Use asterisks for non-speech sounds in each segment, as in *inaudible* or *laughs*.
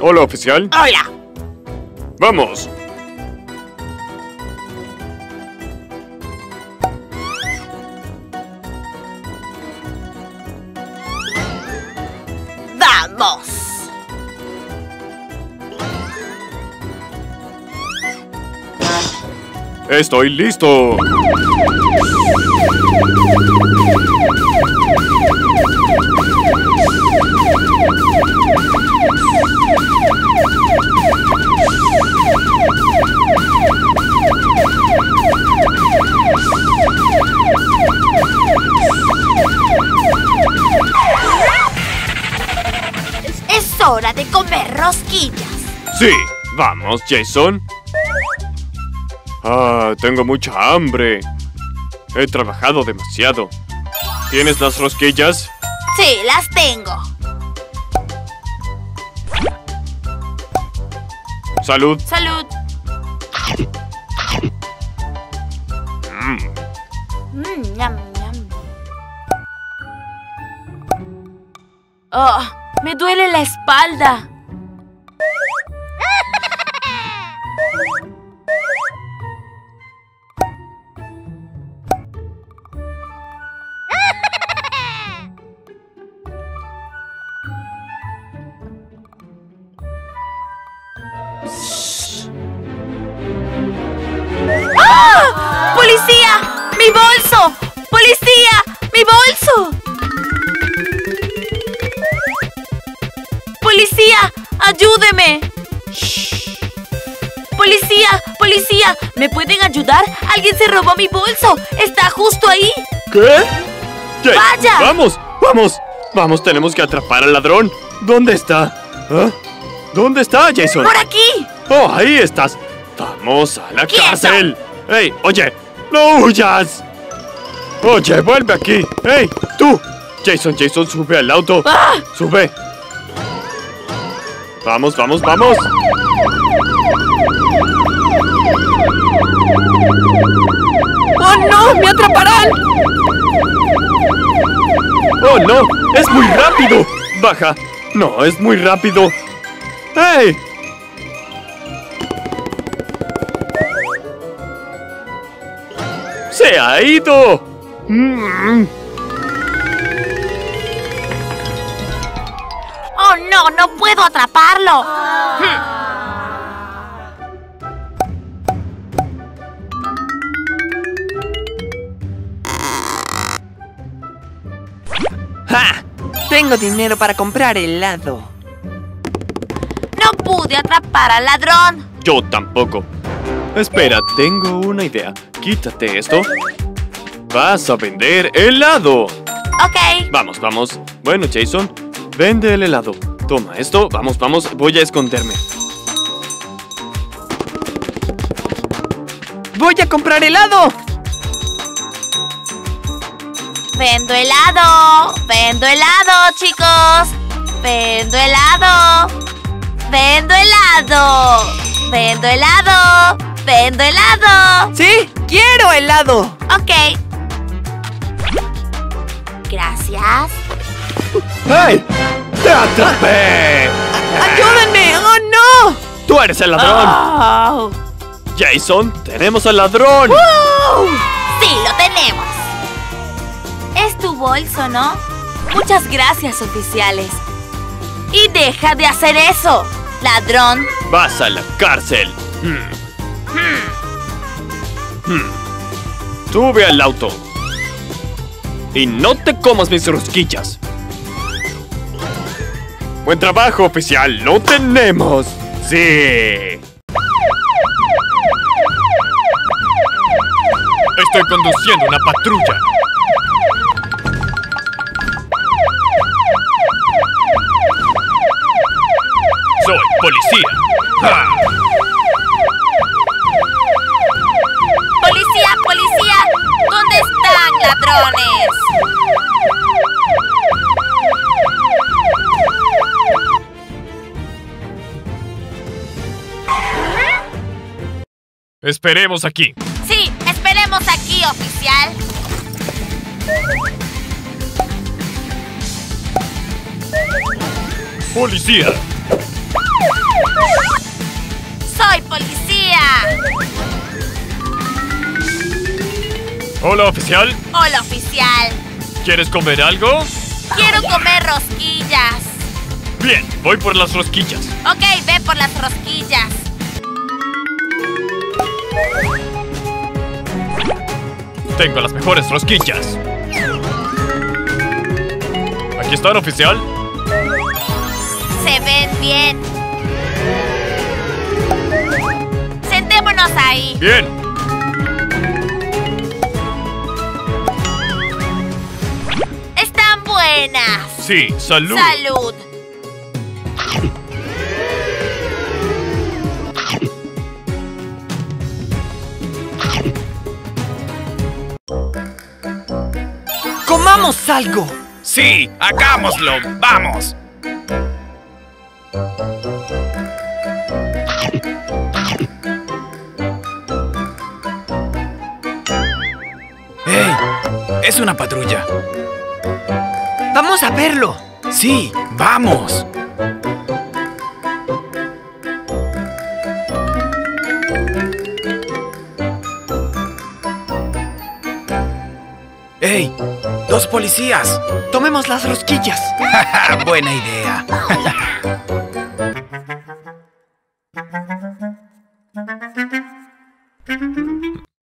Hola, oficial. Hola. Vamos. Estoy listo. Es hora de comer rosquillas. Sí, vamos, Jason. Ah, tengo mucha hambre. He trabajado demasiado. ¿Tienes las rosquillas? Sí, las tengo. Salud. Salud. Mm, Mm, ñam. Oh, me duele la espalda. ¡Policía! ¡Policía! ¿Me pueden ayudar? ¡Alguien se robó mi bolso! ¡Está justo ahí! ¿Qué? ¡Vaya! ¡Vamos! ¡Vamos! ¡Vamos! Tenemos que atrapar al ladrón. ¿Dónde está? ¿Ah? ¿Dónde está, Jason? ¡Por aquí! ¡Oh, ahí estás! ¡Vamos a la ¡Quieto! cárcel! ¡Ey, oye! ¡No huyas! Oye, vuelve aquí. ¡Ey, tú! Jason, Jason, sube al auto. ¡Ah! ¡Sube! ¡Vamos, vamos, vamos! ¡Oh, no! ¡Me atraparán! ¡Oh, no! ¡Es muy rápido! ¡Baja! ¡No, es muy rápido! ¡Ey! ¡Se ha ido! Mm. ¡Oh, no! ¡No puedo atraparlo! ¡Ja! Tengo dinero para comprar helado. ¡No pude atrapar al ladrón! Yo tampoco. Espera, tengo una idea. Quítate esto. Vas a vender helado. Ok. Vamos, vamos. Bueno, Jason, vende el helado. Toma esto. Vamos, vamos. Voy a esconderme. ¡Voy a comprar helado! Vendo helado. Vendo helado, chicos. Vendo helado. Vendo helado. Vendo helado. Vendo helado. ¡Sí! ¡Quiero helado! Ok. Gracias. ¡Hey! ¡Te atrapé! ¡Ayúdenme! ¡Oh, no! ¡Tú eres el ladrón! Oh. Jason, tenemos al ladrón. Sí, lo tenemos. Tu bolso, ¿no? Muchas gracias, oficiales. Y deja de hacer eso, ladrón. Vas a la cárcel. Hmm. Hmm. Sube al auto. Y no te comas mis rosquillas. Buen trabajo, oficial. Lo tenemos. Sí. Estoy conduciendo una patrulla. Policía. ¡Ja! Policía, policía, ¿dónde están ladrones? Esperemos aquí. Sí, esperemos aquí, oficial. Policía. ¡Soy policía! Hola, oficial. Hola, oficial. ¿Quieres comer algo? Quiero comer rosquillas. Bien, voy por las rosquillas. Ok, ve por las rosquillas. Tengo las mejores rosquillas. Aquí están, oficial. Se ven bien. Sentémonos ahí. Bien. Están buenas. Sí, salud. Salud. ¡Comamos algo! Sí, hagámoslo. Vamos. Es una patrulla. ¡Vamos a verlo! Sí, vamos. ¡Ey! ¡Dos policías! Tomemos las rosquillas. *laughs* Buena idea.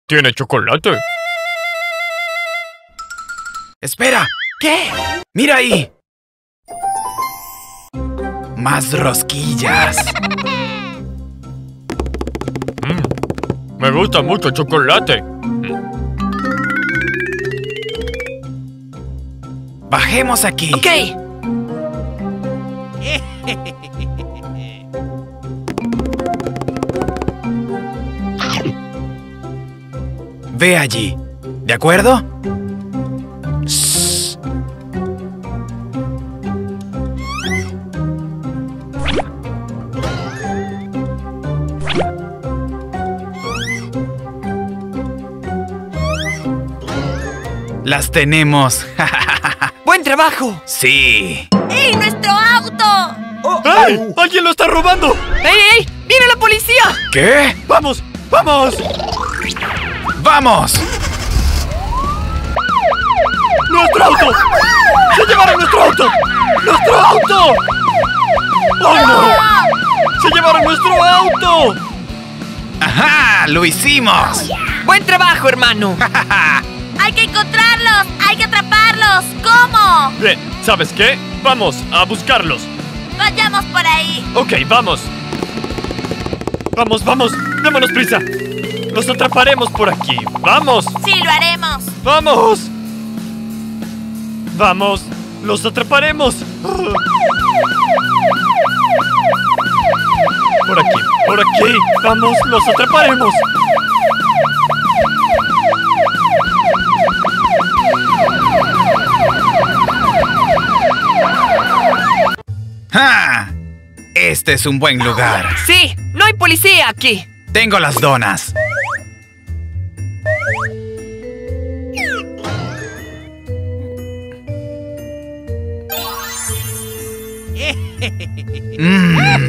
Tiene chocolate. ¡Espera! ¿Qué? ¡Mira ahí! Más rosquillas. Mm, Me gusta mucho el chocolate. Bajemos aquí. Ok. Ve allí. ¿De acuerdo? Las tenemos. *laughs* ¡Buen trabajo! sí. ¡Ey, nuestro auto! ¡Ay! ¡Alguien lo está robando! ¡Ey, ey! ¡Viene la policía! ¿Qué? ¡Vamos! ¡Vamos! ¡Vamos! ¡Nuestro auto! ¡Se llevaron nuestro auto! ¡Nuestro auto! ¡Oh, no! ¡Se llevaron nuestro auto! ¡Ajá! ¡Lo hicimos! ¡Buen trabajo, hermano! *laughs* ¡Hay que encontrarlos! ¡Hay que atraparlos! ¿Cómo? Bien, ¿sabes qué? Vamos a buscarlos. Vayamos por ahí. Ok, vamos. Vamos, vamos. Démonos prisa. Los atraparemos por aquí. ¡Vamos! Sí, lo haremos. ¡Vamos! ¡Vamos! ¡Los atraparemos! Por aquí, por aquí. ¡Vamos! ¡Los atraparemos! ¡Ja! Este es un buen lugar. ¡Sí! ¡No hay policía aquí! Tengo las donas. Mm.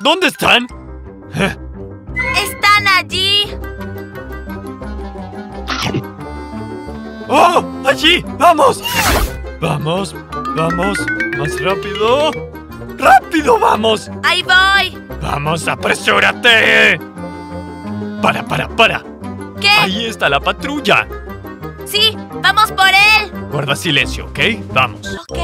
¿Dónde están? Allí. ¡Oh! ¡Allí! ¡Vamos! ¡Vamos! ¡Vamos! ¡Más rápido! ¡Rápido, vamos! Ahí voy. ¡Vamos, apresúrate! ¡Para, para, para! ¿Qué? Ahí está la patrulla. Sí, vamos por él. Guarda silencio, ¿ok? Vamos. Ok.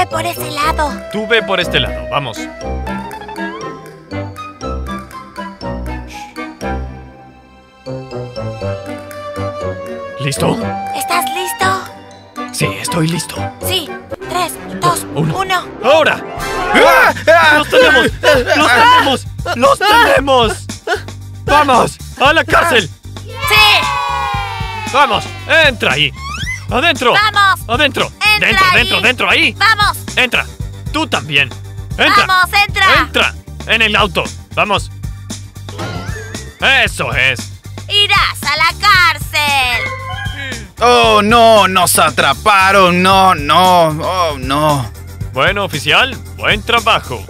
Ve por ese lado. Tú ve por este lado. Vamos. ¿Listo? ¿Estás listo? Sí, estoy listo. Sí. Tres, dos, uno. uno. ¡Ahora! ¡Ah! ¡Ah! ¡Los tenemos! ¡Los tenemos! ¡Los tenemos! ¡Vamos! ¡A la cárcel! Sí. ¡Vamos! ¡Entra ahí! ¡Adentro! Vamos. ¡Adentro! Entra ¡Dentro, ahí. dentro, dentro! ¡Ahí! Vamos. ¡Entra! ¡Tú también! ¡Entra! Vamos, entra. ¡Entra! ¡En el auto! ¡Vamos! ¡Eso es! Irás a la cárcel. Oh, no, nos atraparon. No, no, oh, no. Bueno, oficial, buen trabajo.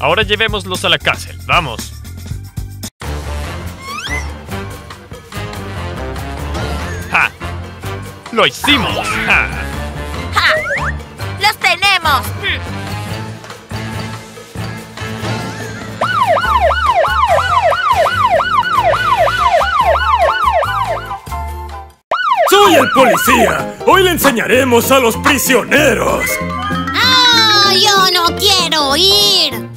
Ahora llevémoslos a la cárcel. Vamos. ¡Lo hicimos! ¡Ja! ¡Ja! ¡Los tenemos! ¡Soy el policía! Hoy le enseñaremos a los prisioneros. ¡Ah! Yo no quiero ir.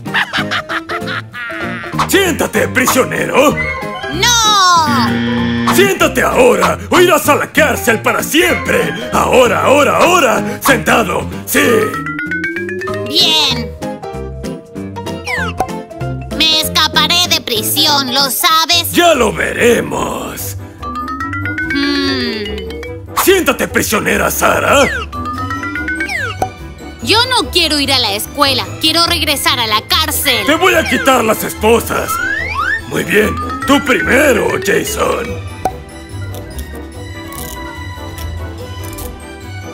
Siéntate, prisionero. ¡No! Siéntate ahora o irás a la cárcel para siempre. Ahora, ahora, ahora. Sentado. Sí. Bien. Me escaparé de prisión, ¿lo sabes? Ya lo veremos. Hmm. Siéntate, prisionera Sara. Yo no quiero ir a la escuela. Quiero regresar a la cárcel. Te voy a quitar las esposas. Muy bien. Tú primero, Jason.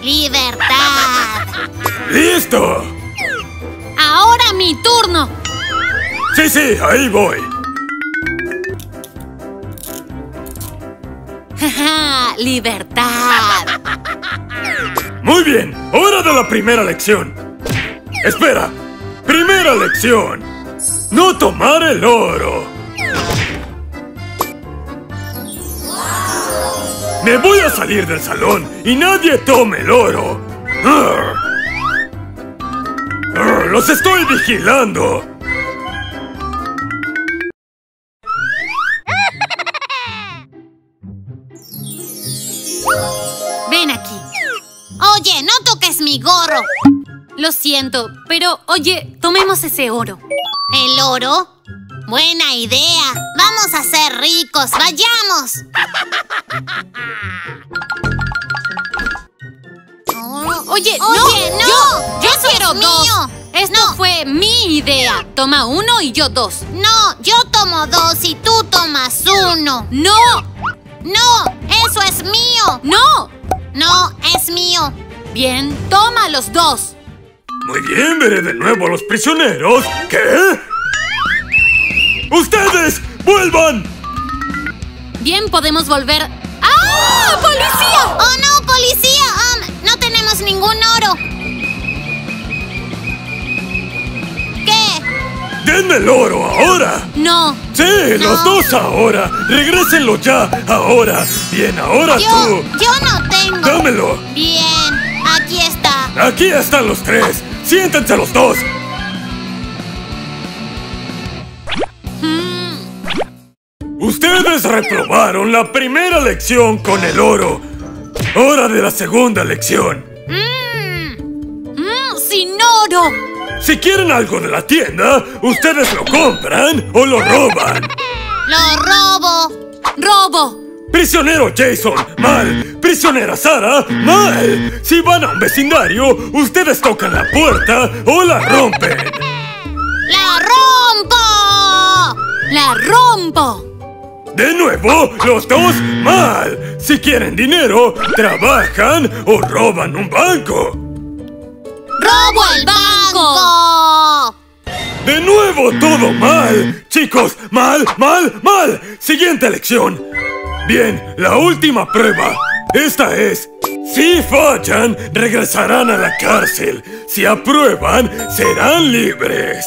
Libertad. ¡Listo! Ahora mi turno. Sí, sí, ahí voy. Jaja, *laughs* Libertad. Muy bien, hora de la primera lección. Espera, primera lección. No tomar el oro. Me voy a salir del salón y nadie tome el oro. Los estoy vigilando. Ven aquí. Oye, no toques mi gorro. Lo siento, pero oye, tomemos ese oro. ¿El oro? Buena idea. Vamos a ser ricos. Vayamos. Oh, oye, no, no. Yo, yo Eso quiero es dos. mío. Esto fue mi idea. Toma uno y yo dos. No, yo tomo dos y tú tomas uno. ¡No! No, eso es mío. ¡No! No, es mío. Bien, toma los dos. Muy bien, veré de nuevo a los prisioneros. ¿Qué? ¡Ustedes! ¡Vuelvan! Bien, podemos volver. ¡Ah! ¡Policía! Oh no, policía. Um, no tenemos ningún oro. ¿Qué? ¡Denme el oro ahora! No. ¡Sí, los dos ahora! ¡Regrésenlo ya! ¡Ahora! ¡Bien, ahora Yo, tú! yo no tengo. ¡Dámelo! Bien, aquí está. ¡Aquí están los tres! ¡Siéntense los dos! Ustedes reprobaron la primera lección con el oro. Hora de la segunda lección. mm, sin oro. Si quieren algo de la tienda, ustedes lo compran o lo roban. Lo robo. Robo. Prisionero Jason, mal. Prisionera Sara, mal. Si van a un vecindario, ustedes tocan la puerta o la rompen. ¡La rompo! La rompo. De nuevo, los dos mal. Si quieren dinero, trabajan o roban un banco. ¡Robo el banco! De nuevo, todo mal. Chicos, mal, mal, mal. Siguiente lección. Bien, la última prueba. Esta es... Si fallan, regresarán a la cárcel. Si aprueban, serán libres.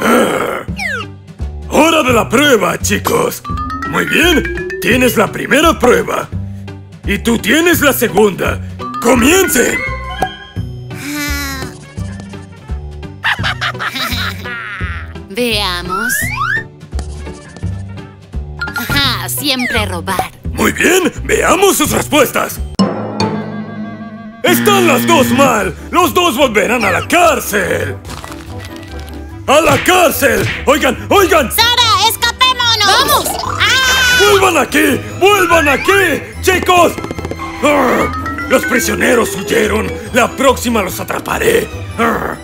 Ah. Hora de la prueba, chicos. Muy bien, tienes la primera prueba. Y tú tienes la segunda. ¡Comiencen! *laughs* Veamos. Ajá, siempre robar. Muy bien, veamos sus respuestas. Están las dos mal. Los dos volverán a la cárcel. ¡A la cárcel! Oigan, oigan. ¡Sara, escapémonos! ¡Vamos! ¡Ah! ¡Vuelvan aquí! ¡Vuelvan aquí! ¡Chicos! Arr, Los prisioneros huyeron. La próxima los atraparé. Arr.